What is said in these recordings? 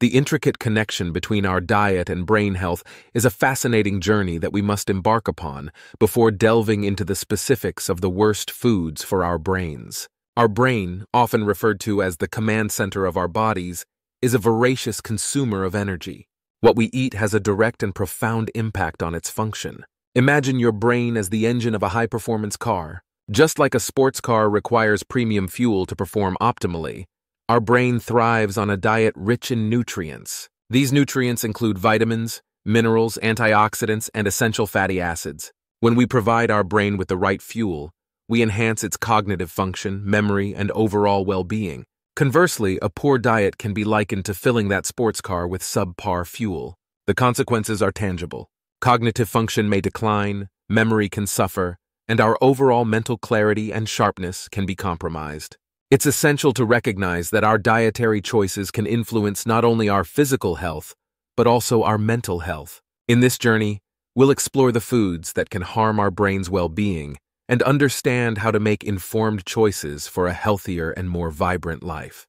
The intricate connection between our diet and brain health is a fascinating journey that we must embark upon before delving into the specifics of the worst foods for our brains. Our brain, often referred to as the command center of our bodies, is a voracious consumer of energy. What we eat has a direct and profound impact on its function. Imagine your brain as the engine of a high performance car. Just like a sports car requires premium fuel to perform optimally, our brain thrives on a diet rich in nutrients. These nutrients include vitamins, minerals, antioxidants, and essential fatty acids. When we provide our brain with the right fuel, we enhance its cognitive function, memory, and overall well being. Conversely, a poor diet can be likened to filling that sports car with subpar fuel. The consequences are tangible. Cognitive function may decline, memory can suffer, and our overall mental clarity and sharpness can be compromised. It's essential to recognize that our dietary choices can influence not only our physical health, but also our mental health. In this journey, we'll explore the foods that can harm our brain's well being and understand how to make informed choices for a healthier and more vibrant life.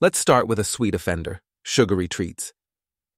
Let's start with a sweet offender sugary treats.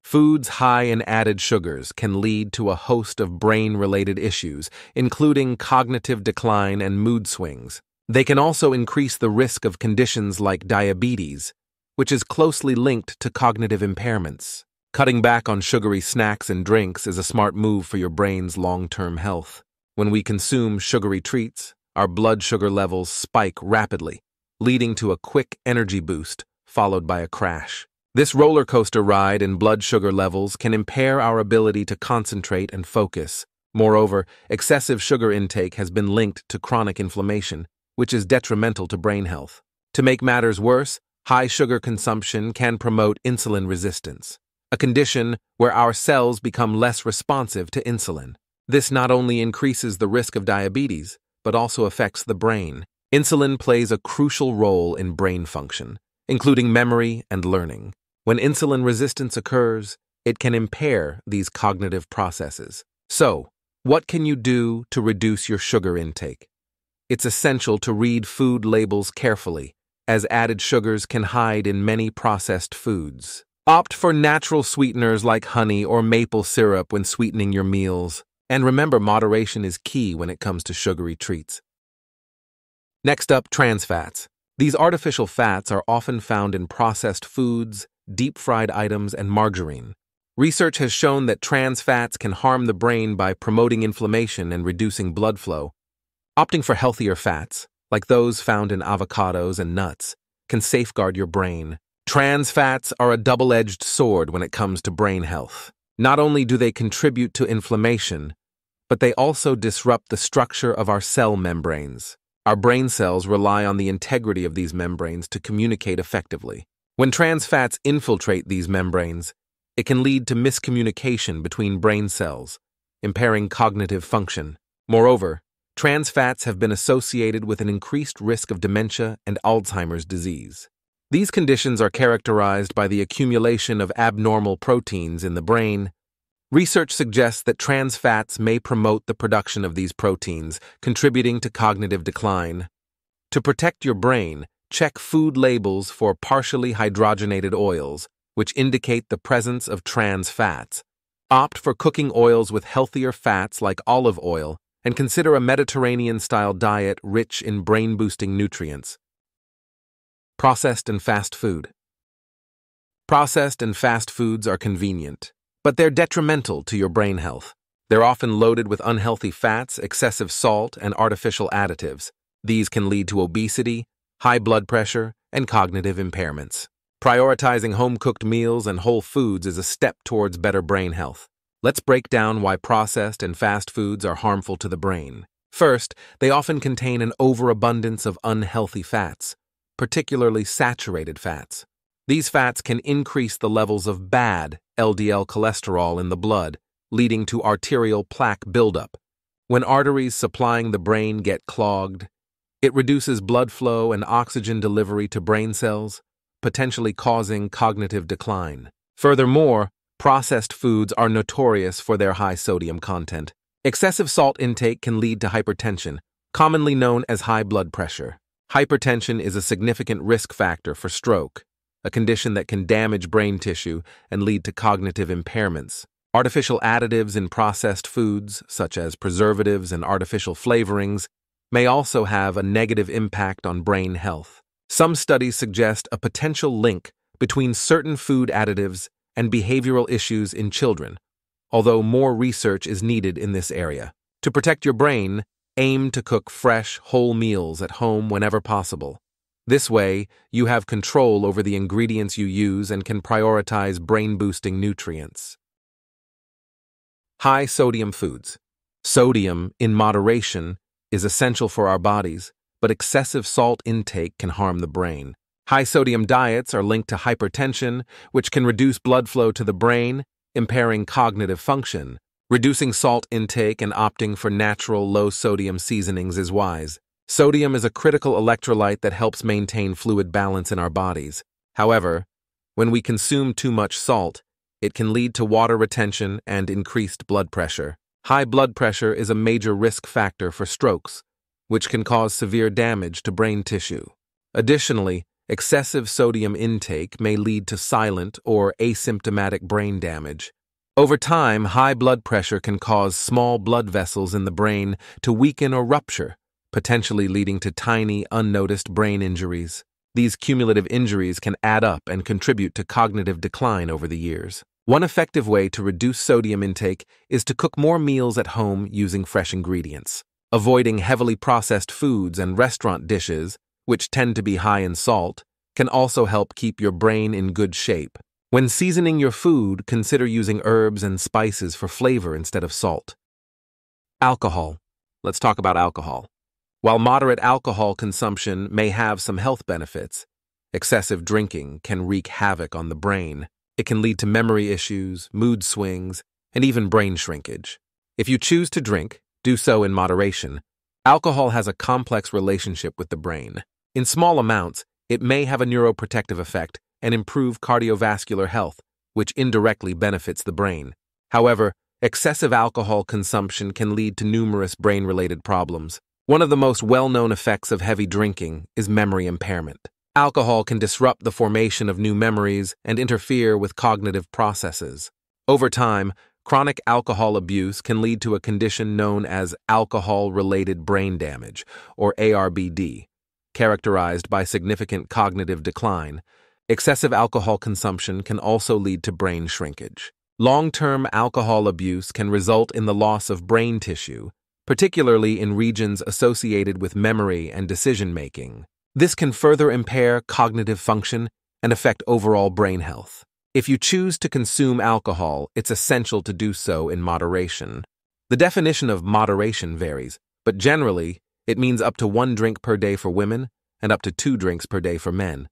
Foods high in added sugars can lead to a host of brain related issues, including cognitive decline and mood swings. They can also increase the risk of conditions like diabetes, which is closely linked to cognitive impairments. Cutting back on sugary snacks and drinks is a smart move for your brain's long term health. When we consume sugary treats, our blood sugar levels spike rapidly, leading to a quick energy boost followed by a crash. This roller coaster ride in blood sugar levels can impair our ability to concentrate and focus. Moreover, excessive sugar intake has been linked to chronic inflammation, which is detrimental to brain health. To make matters worse, high sugar consumption can promote insulin resistance, a condition where our cells become less responsive to insulin. This not only increases the risk of diabetes, but also affects the brain. Insulin plays a crucial role in brain function, including memory and learning. When insulin resistance occurs, it can impair these cognitive processes. So, what can you do to reduce your sugar intake? It's essential to read food labels carefully, as added sugars can hide in many processed foods. Opt for natural sweeteners like honey or maple syrup when sweetening your meals. And remember, moderation is key when it comes to sugary treats. Next up, trans fats. These artificial fats are often found in processed foods, deep fried items, and margarine. Research has shown that trans fats can harm the brain by promoting inflammation and reducing blood flow, Opting for healthier fats, like those found in avocados and nuts, can safeguard your brain. Trans fats are a double edged sword when it comes to brain health. Not only do they contribute to inflammation, but they also disrupt the structure of our cell membranes. Our brain cells rely on the integrity of these membranes to communicate effectively. When trans fats infiltrate these membranes, it can lead to miscommunication between brain cells, impairing cognitive function. Moreover, Trans fats have been associated with an increased risk of dementia and Alzheimer's disease. These conditions are characterized by the accumulation of abnormal proteins in the brain. Research suggests that trans fats may promote the production of these proteins, contributing to cognitive decline. To protect your brain, check food labels for partially hydrogenated oils, which indicate the presence of trans fats. Opt for cooking oils with healthier fats like olive oil and consider a Mediterranean style diet rich in brain boosting nutrients. Processed and fast food. Processed and fast foods are convenient, but they're detrimental to your brain health. They're often loaded with unhealthy fats, excessive salt, and artificial additives. These can lead to obesity, high blood pressure, and cognitive impairments. Prioritizing home cooked meals and whole foods is a step towards better brain health. Let's break down why processed and fast foods are harmful to the brain. First, they often contain an overabundance of unhealthy fats, particularly saturated fats. These fats can increase the levels of bad LDL cholesterol in the blood, leading to arterial plaque buildup. When arteries supplying the brain get clogged, it reduces blood flow and oxygen delivery to brain cells, potentially causing cognitive decline. Furthermore, Processed foods are notorious for their high sodium content. Excessive salt intake can lead to hypertension, commonly known as high blood pressure. Hypertension is a significant risk factor for stroke, a condition that can damage brain tissue and lead to cognitive impairments. Artificial additives in processed foods, such as preservatives and artificial flavorings, may also have a negative impact on brain health. Some studies suggest a potential link between certain food additives and behavioral issues in children, although more research is needed in this area. To protect your brain, aim to cook fresh, whole meals at home whenever possible. This way, you have control over the ingredients you use and can prioritize brain boosting nutrients. High sodium foods. Sodium, in moderation, is essential for our bodies, but excessive salt intake can harm the brain. High sodium diets are linked to hypertension, which can reduce blood flow to the brain, impairing cognitive function. Reducing salt intake and opting for natural low sodium seasonings is wise. Sodium is a critical electrolyte that helps maintain fluid balance in our bodies. However, when we consume too much salt, it can lead to water retention and increased blood pressure. High blood pressure is a major risk factor for strokes, which can cause severe damage to brain tissue. Additionally, excessive sodium intake may lead to silent or asymptomatic brain damage. Over time, high blood pressure can cause small blood vessels in the brain to weaken or rupture, potentially leading to tiny, unnoticed brain injuries. These cumulative injuries can add up and contribute to cognitive decline over the years. One effective way to reduce sodium intake is to cook more meals at home using fresh ingredients. Avoiding heavily processed foods and restaurant dishes, which tend to be high in salt, can also help keep your brain in good shape. When seasoning your food, consider using herbs and spices for flavor instead of salt. Alcohol. Let's talk about alcohol. While moderate alcohol consumption may have some health benefits, excessive drinking can wreak havoc on the brain. It can lead to memory issues, mood swings, and even brain shrinkage. If you choose to drink, do so in moderation. Alcohol has a complex relationship with the brain. In small amounts, it may have a neuroprotective effect and improve cardiovascular health, which indirectly benefits the brain. However, excessive alcohol consumption can lead to numerous brain related problems. One of the most well known effects of heavy drinking is memory impairment. Alcohol can disrupt the formation of new memories and interfere with cognitive processes. Over time, chronic alcohol abuse can lead to a condition known as alcohol related brain damage, or ARBD, characterized by significant cognitive decline. Excessive alcohol consumption can also lead to brain shrinkage. Long term alcohol abuse can result in the loss of brain tissue, particularly in regions associated with memory and decision making. This can further impair cognitive function and affect overall brain health. If you choose to consume alcohol, it's essential to do so in moderation. The definition of moderation varies, but generally, it means up to one drink per day for women and up to two drinks per day for men.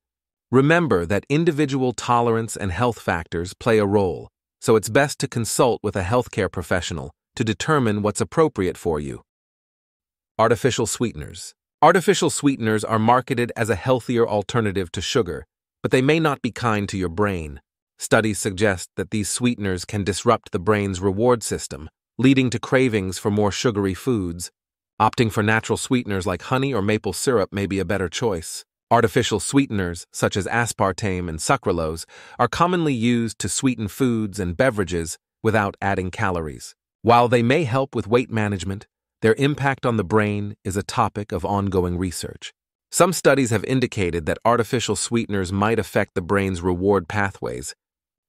Remember that individual tolerance and health factors play a role, so it's best to consult with a healthcare professional to determine what's appropriate for you. Artificial sweeteners. Artificial sweeteners are marketed as a healthier alternative to sugar, but they may not be kind to your brain. Studies suggest that these sweeteners can disrupt the brain's reward system, leading to cravings for more sugary foods. Opting for natural sweeteners like honey or maple syrup may be a better choice. Artificial sweeteners, such as aspartame and sucralose, are commonly used to sweeten foods and beverages without adding calories. While they may help with weight management, their impact on the brain is a topic of ongoing research. Some studies have indicated that artificial sweeteners might affect the brain's reward pathways.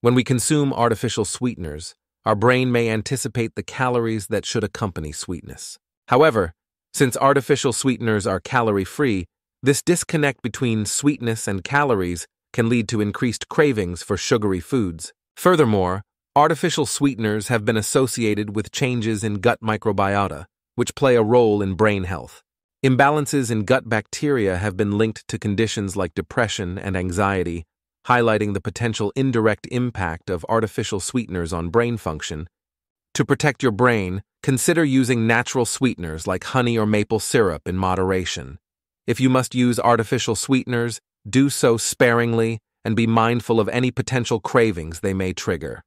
When we consume artificial sweeteners, our brain may anticipate the calories that should accompany sweetness. However, since artificial sweeteners are calorie free, this disconnect between sweetness and calories can lead to increased cravings for sugary foods. Furthermore, artificial sweeteners have been associated with changes in gut microbiota, which play a role in brain health. Imbalances in gut bacteria have been linked to conditions like depression and anxiety, highlighting the potential indirect impact of artificial sweeteners on brain function. To protect your brain, consider using natural sweeteners like honey or maple syrup in moderation. If you must use artificial sweeteners, do so sparingly and be mindful of any potential cravings they may trigger.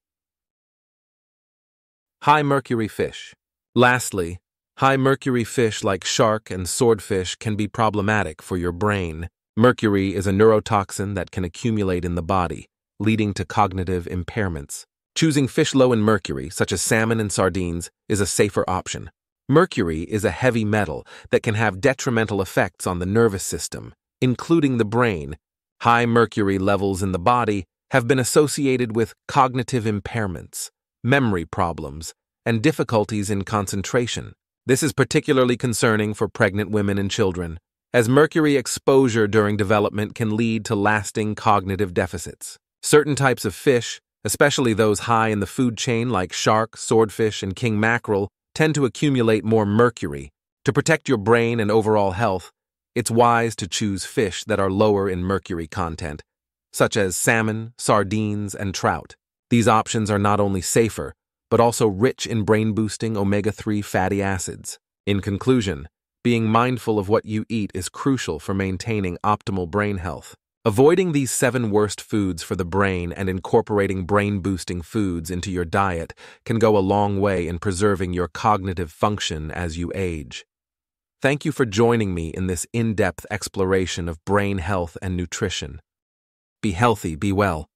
High mercury fish. Lastly, High mercury fish like shark and swordfish can be problematic for your brain. Mercury is a neurotoxin that can accumulate in the body, leading to cognitive impairments. Choosing fish low in mercury, such as salmon and sardines, is a safer option. Mercury is a heavy metal that can have detrimental effects on the nervous system, including the brain. High mercury levels in the body have been associated with cognitive impairments, memory problems, and difficulties in concentration. This is particularly concerning for pregnant women and children, as mercury exposure during development can lead to lasting cognitive deficits. Certain types of fish, especially those high in the food chain like shark, swordfish, and king mackerel, tend to accumulate more mercury. To protect your brain and overall health, it's wise to choose fish that are lower in mercury content, such as salmon, sardines, and trout. These options are not only safer, but also rich in brain boosting omega 3 fatty acids. In conclusion, being mindful of what you eat is crucial for maintaining optimal brain health. Avoiding these seven worst foods for the brain and incorporating brain boosting foods into your diet can go a long way in preserving your cognitive function as you age. Thank you for joining me in this in depth exploration of brain health and nutrition. Be healthy, be well.